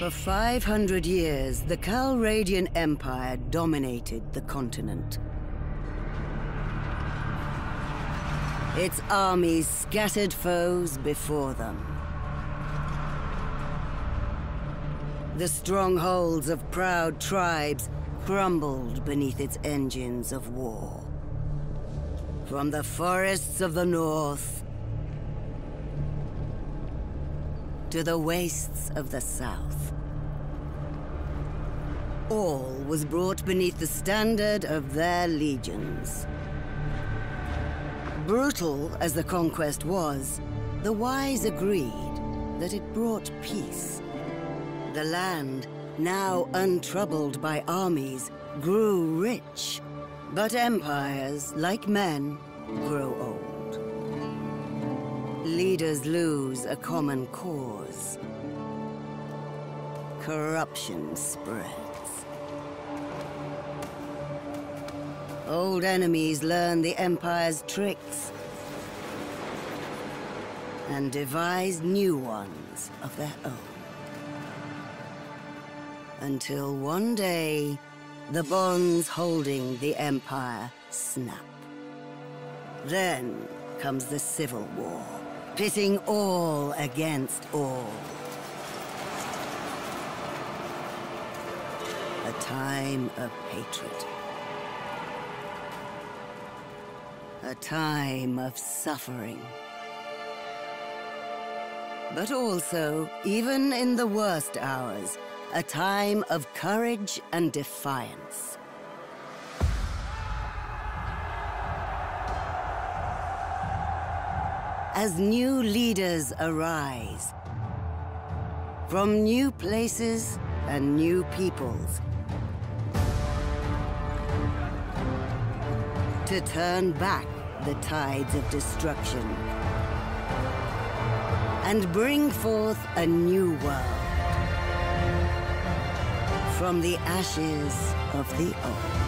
For 500 years, the Calradian Empire dominated the continent. Its armies scattered foes before them. The strongholds of proud tribes crumbled beneath its engines of war. From the forests of the north to the wastes of the south. All was brought beneath the standard of their legions. Brutal as the conquest was, the wise agreed that it brought peace. The land, now untroubled by armies, grew rich. But empires, like men, grow old. Leaders lose a common cause. Corruption spreads. Old enemies learn the Empire's tricks and devise new ones of their own. Until one day, the bonds holding the Empire snap. Then comes the Civil War, pitting all against all. A time of hatred. A time of suffering. But also, even in the worst hours, a time of courage and defiance. As new leaders arise, from new places and new peoples, to turn back the tides of destruction and bring forth a new world from the ashes of the old.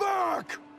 Back!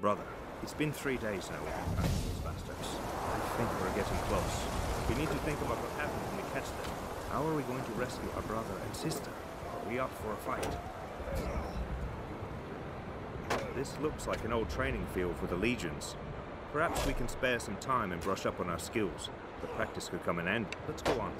Brother, it's been three days now we've been tracking these bastards. I think we're getting close. We need to think about what happens when we catch them. How are we going to rescue our brother and sister? Are we up for a fight? This looks like an old training field for the legions. Perhaps we can spare some time and brush up on our skills. The practice could come an end. Let's go on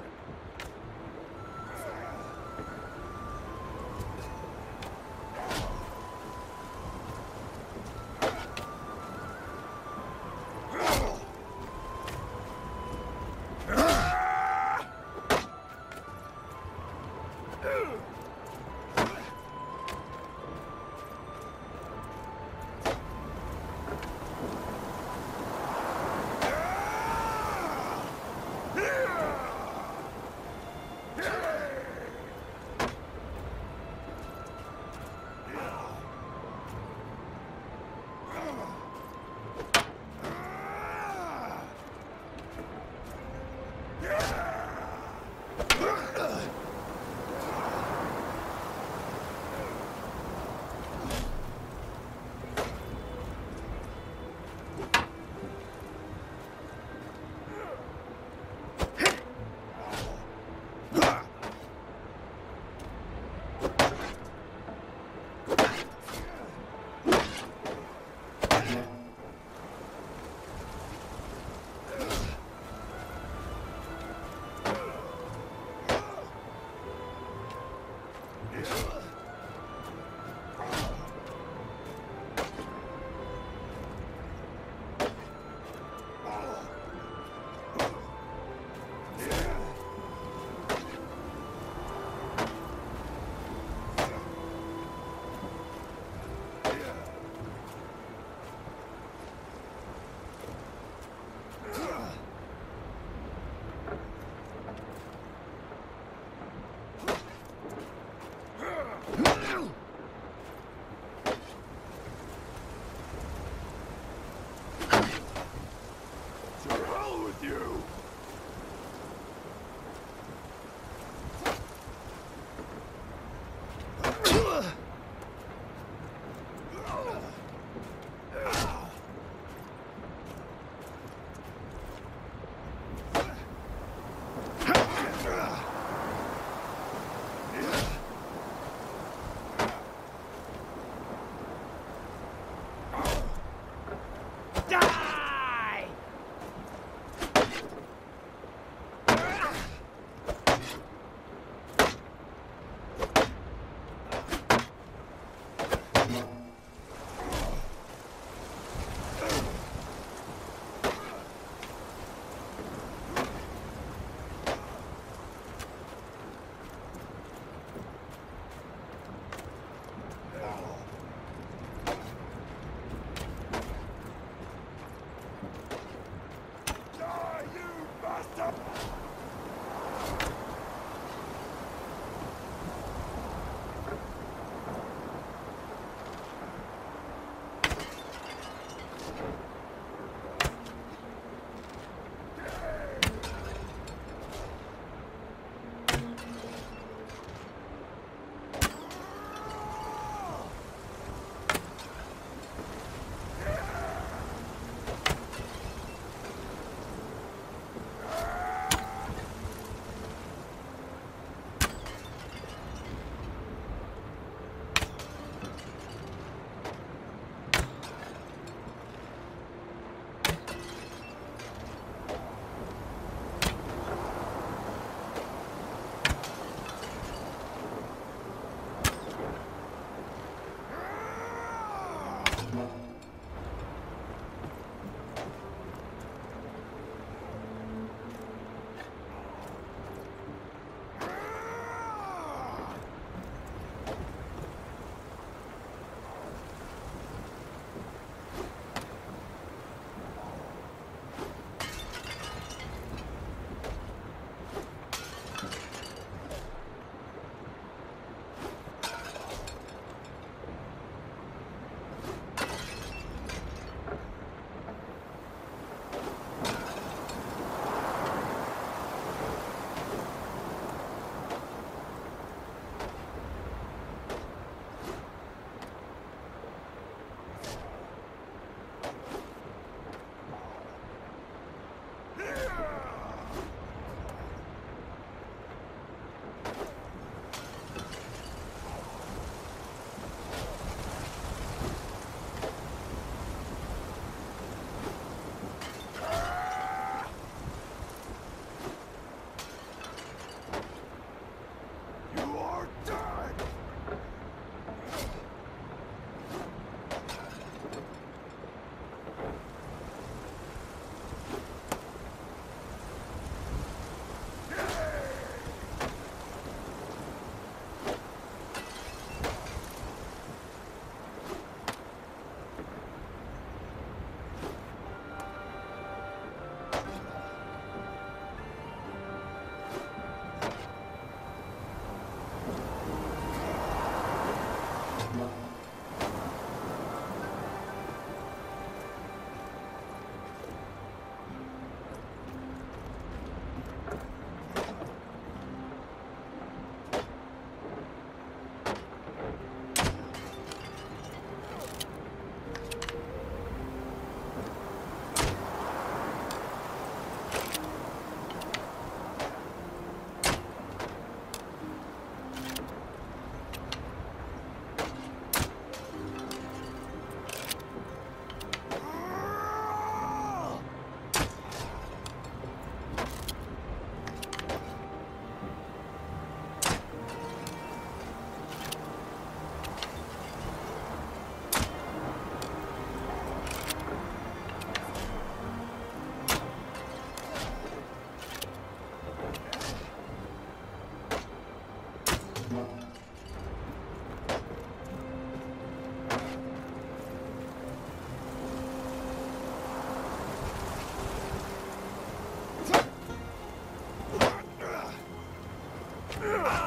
Ugh.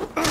Ugh.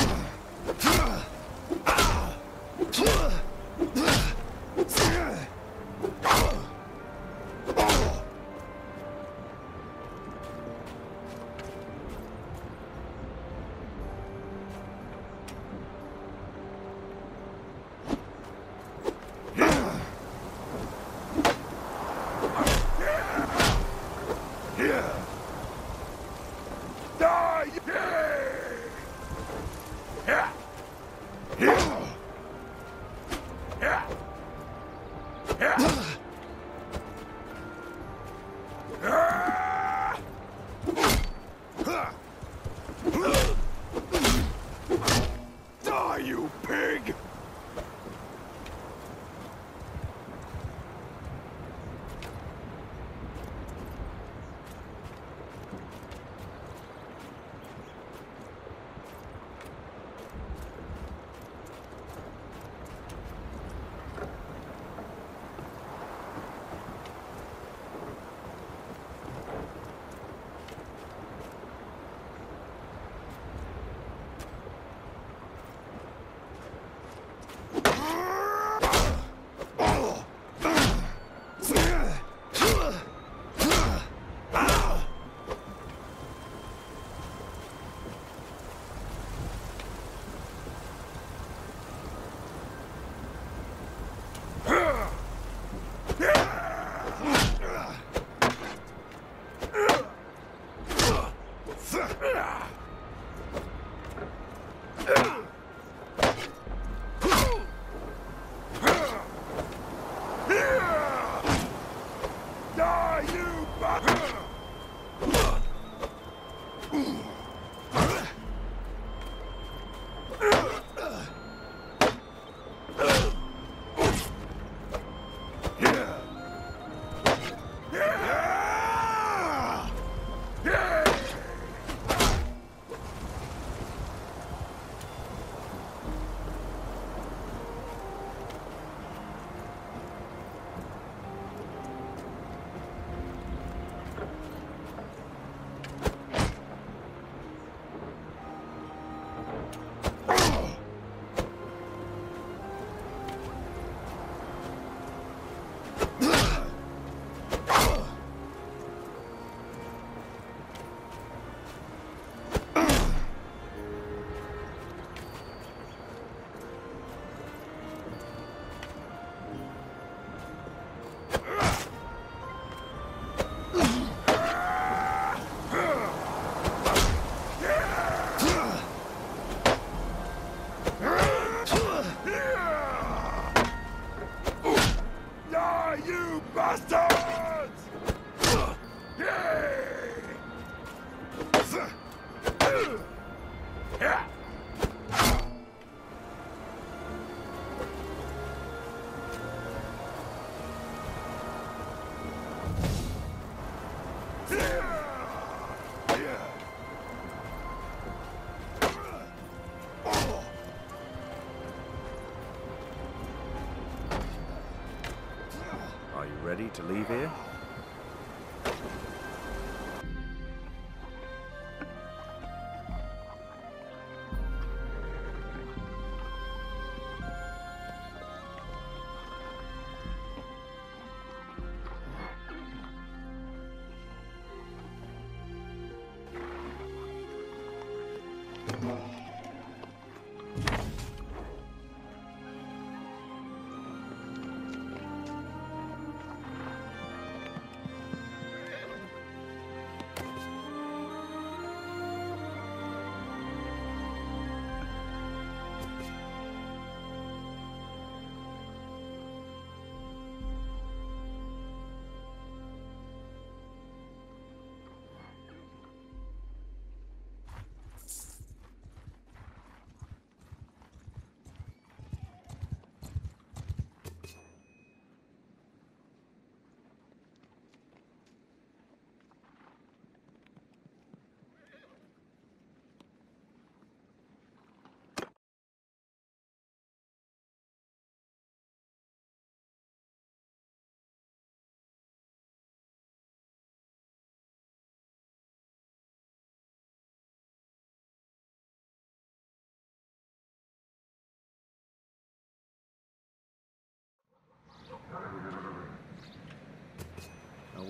To leave here?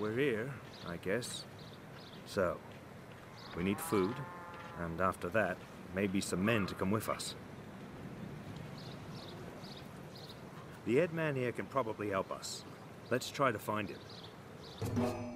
We're here, I guess. So, we need food, and after that, maybe some men to come with us. The head man here can probably help us. Let's try to find him.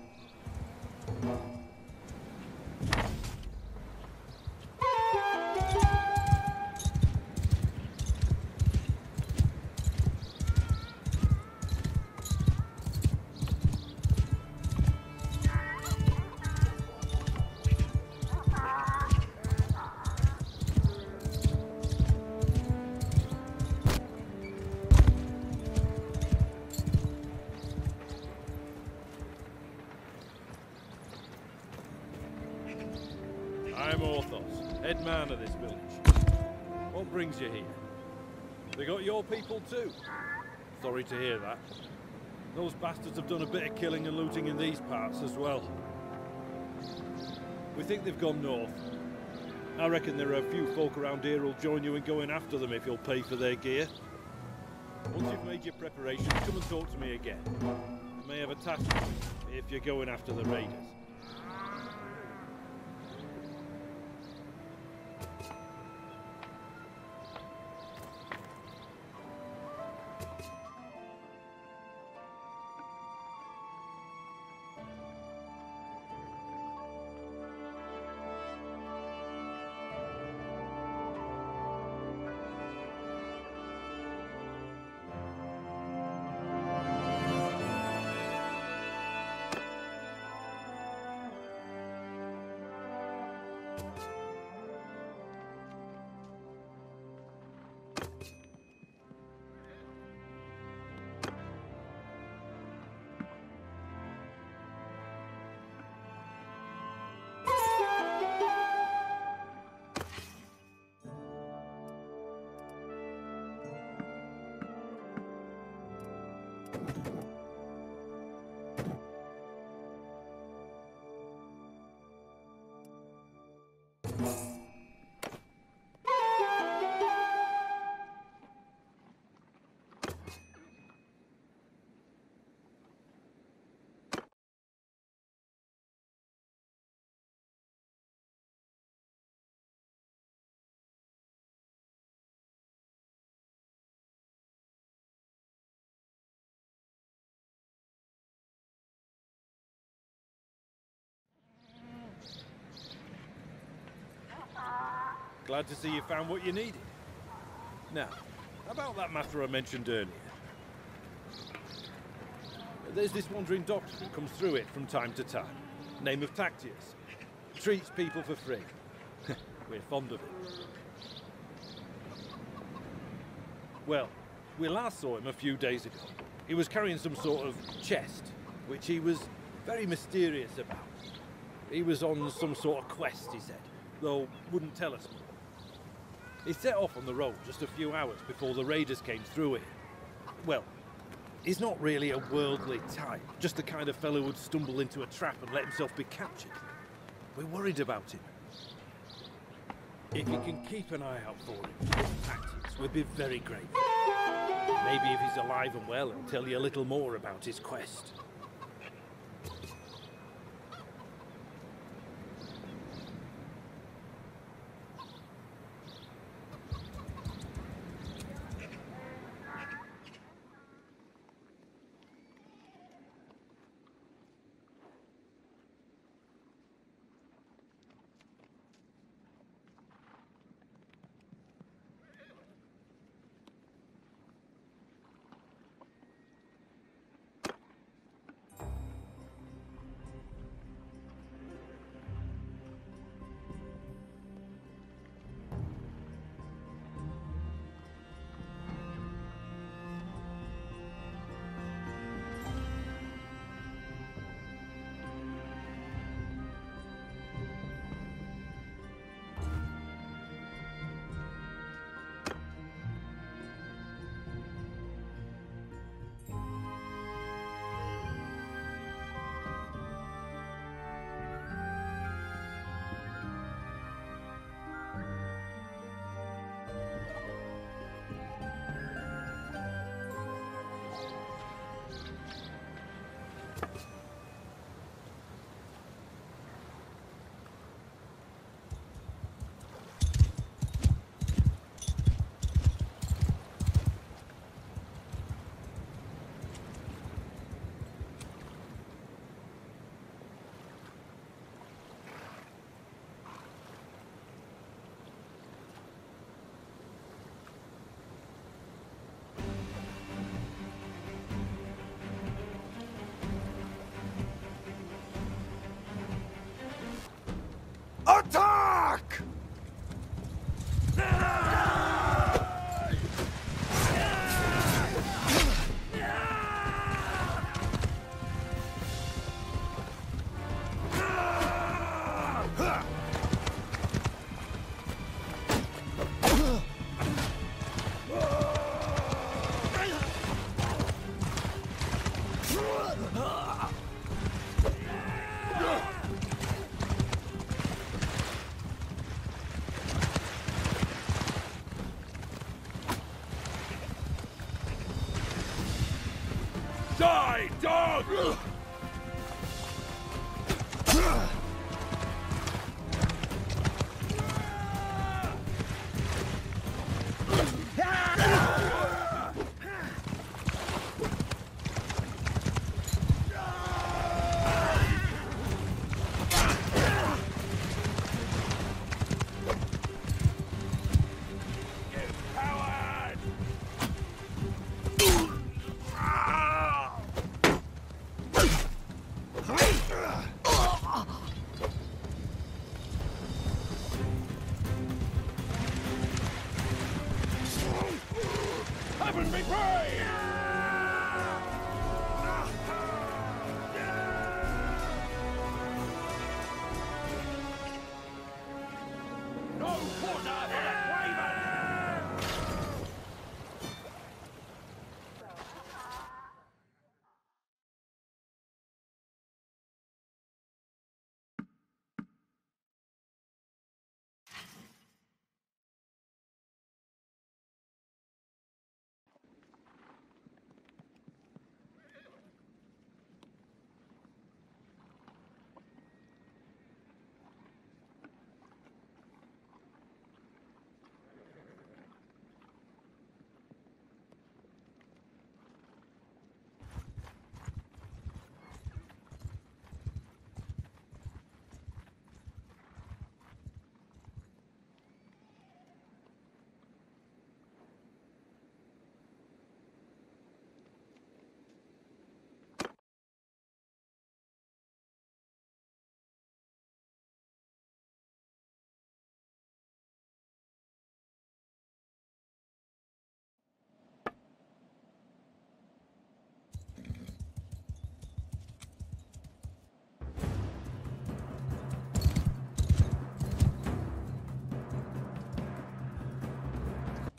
To hear that. Those bastards have done a bit of killing and looting in these parts as well. We think they've gone north. I reckon there are a few folk around here who'll join you in going after them if you'll pay for their gear. Once you've made your preparations, come and talk to me again. I may have a task if you're going after the raiders. Glad to see you found what you needed. Now, about that matter I mentioned earlier. There's this wandering doctor who comes through it from time to time. Name of Tacteos. Treats people for free. We're fond of him. Well, we last saw him a few days ago. He was carrying some sort of chest, which he was very mysterious about. He was on some sort of quest, he said, though wouldn't tell us more. He set off on the road just a few hours before the raiders came through here. Well, he's not really a worldly type, just the kind of fellow who'd stumble into a trap and let himself be captured. We're worried about him. If you can keep an eye out for him, Tacteos, we'd be very grateful. Maybe if he's alive and well, he'll tell you a little more about his quest.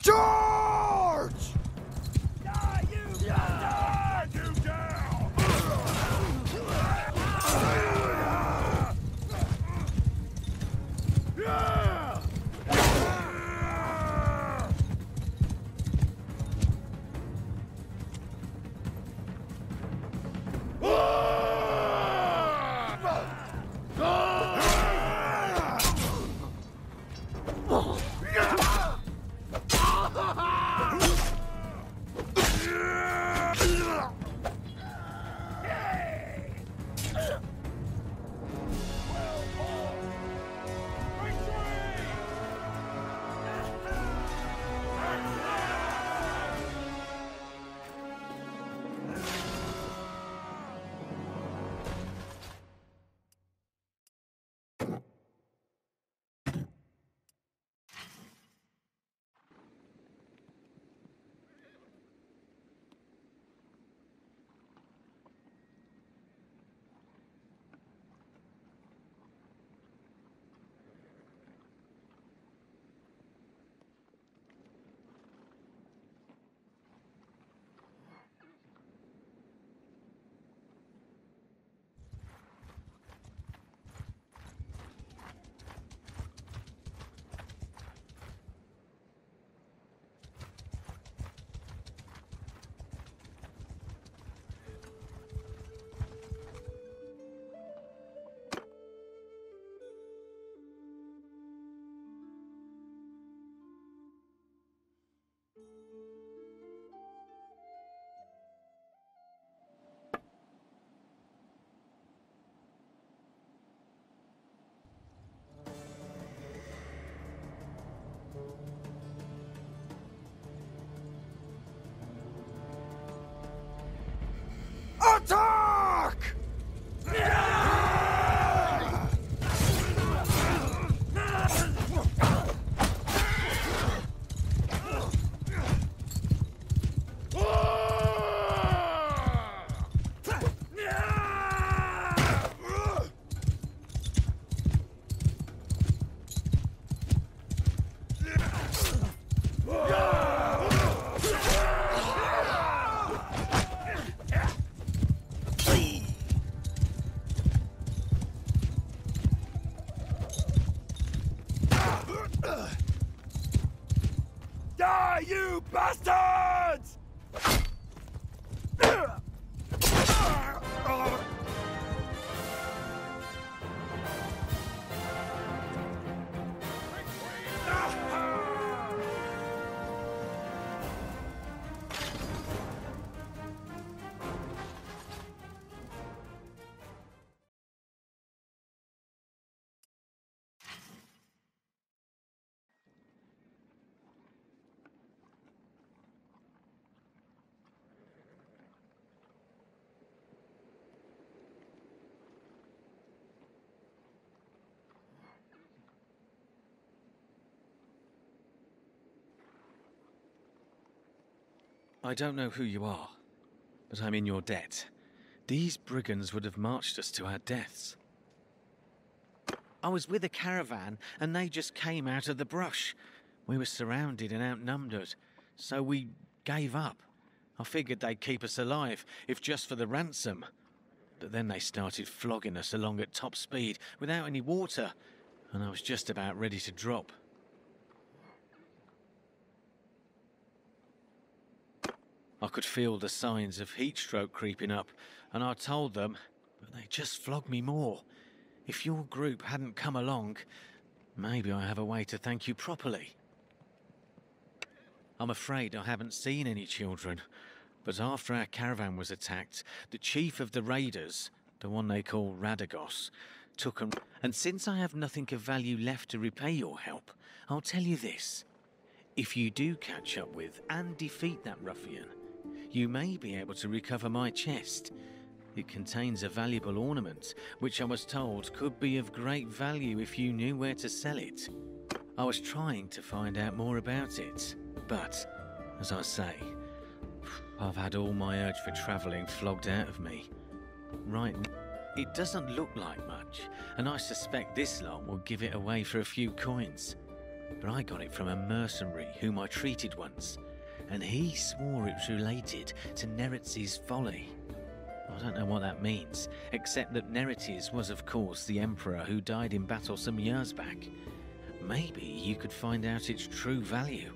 Sure. I don't know who you are, but I'm in your debt. These brigands would have marched us to our deaths. I was with a caravan and they just came out of the brush. We were surrounded and outnumbered, so we gave up. I figured they'd keep us alive, if just for the ransom. But then they started flogging us along at top speed without any water, and I was just about ready to drop. I could feel the signs of heat stroke creeping up, and I told them, but they just flogged me more. If your group hadn't come along, maybe I have a way to thank you properly. I'm afraid I haven't seen any children, but after our caravan was attacked, the chief of the raiders, the one they call Radagos, took them. And since I have nothing of value left to repay your help, I'll tell you this. If you do catch up with and defeat that ruffian, you may be able to recover my chest. It contains a valuable ornament, which I was told could be of great value if you knew where to sell it. I was trying to find out more about it, but, as I say, I've had all my urge for travelling flogged out of me. Right, it doesn't look like much, and I suspect this lot will give it away for a few coins. but I got it from a mercenary whom I treated once, and he swore it was related to Neretzes' folly. I don't know what that means, except that Neretzes was, of course, the emperor who died in battle some years back. Maybe you could find out its true value.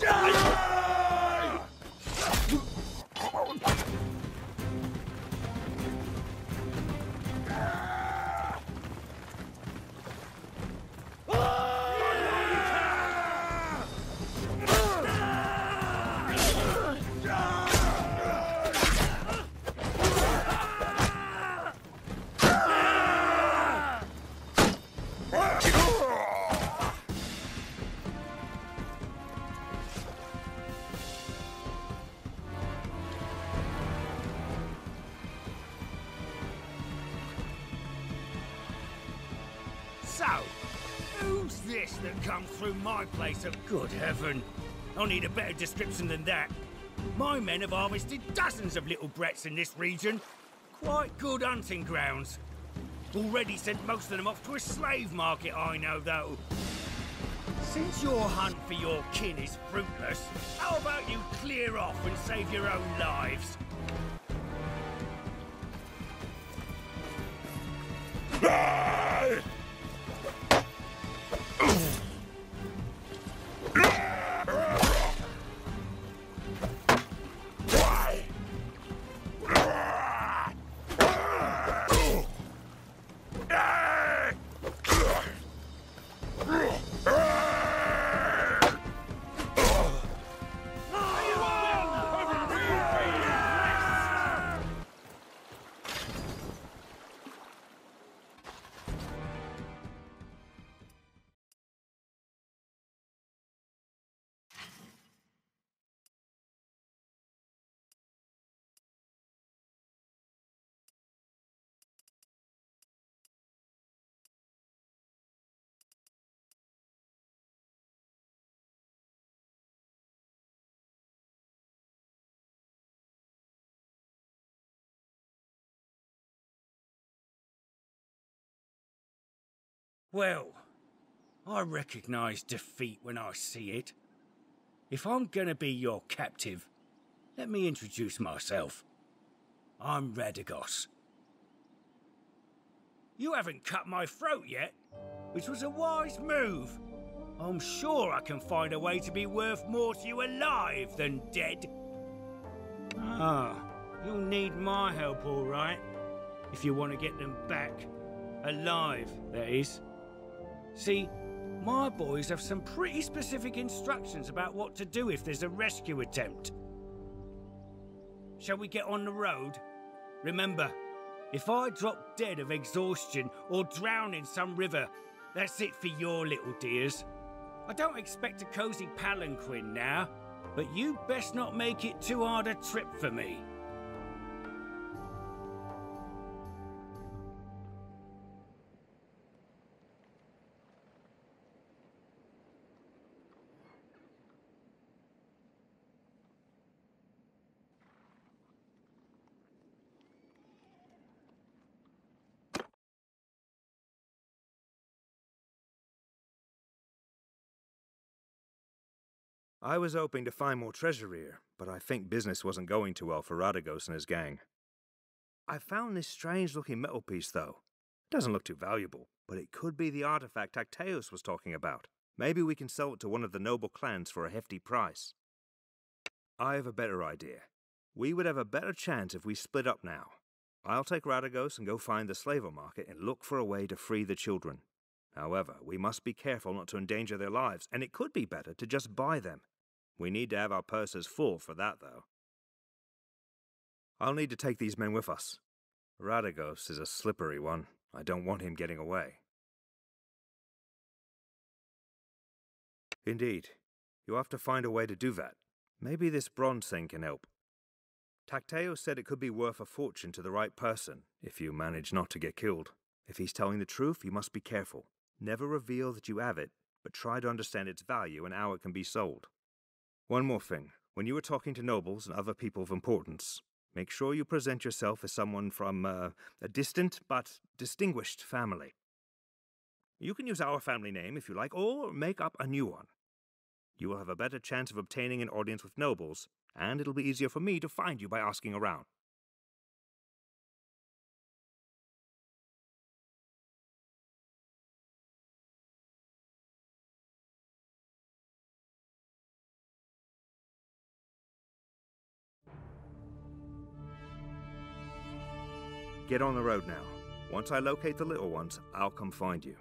Die! Comes through my place of good heaven? I'll need a better description than that. My men have harvested dozens of little brats in this region. Quite good hunting grounds. Already sent most of them off to a slave market, I know, though. Since your hunt for your kin is fruitless, how about you clear off and save your own lives? Well, I recognize defeat when I see it. If I'm gonna be your captive, let me introduce myself. I'm Radagos. You haven't cut my throat yet, which was a wise move. I'm sure I can find a way to be worth more to you alive than dead. Ah, you'll need my help, all right. If you want to get them back. Alive, that is. See, my boys have some pretty specific instructions about what to do if there's a rescue attempt. Shall we get on the road? Remember, if I drop dead of exhaustion or drown in some river, that's it for your little dears. I don't expect a cozy palanquin now, but you best not make it too hard a trip for me. I was hoping to find more treasure here, but I think business wasn't going too well for Radagos and his gang. I found this strange looking metal piece, though. It doesn't look too valuable, but it could be the artifact Tacteos was talking about. Maybe we can sell it to one of the noble clans for a hefty price. I have a better idea. We would have a better chance if we split up now. I'll take Radagos and go find the slaver market and look for a way to free the children. However, we must be careful not to endanger their lives, and it could be better to just buy them. We need to have our purses full for that, though. I'll need to take these men with us. Radagos is a slippery one. I don't want him getting away. Indeed. You'll have to find a way to do that. Maybe this bronze thing can help. Tacteo said it could be worth a fortune to the right person, if you manage not to get killed. If he's telling the truth, you must be careful. Never reveal that you have it, but try to understand its value and how it can be sold. One more thing. When you are talking to nobles and other people of importance, make sure you present yourself as someone from uh, a distant but distinguished family. You can use our family name if you like, or make up a new one. You will have a better chance of obtaining an audience with nobles, and it'll be easier for me to find you by asking around. Get on the road now. Once I locate the little ones, I'll come find you.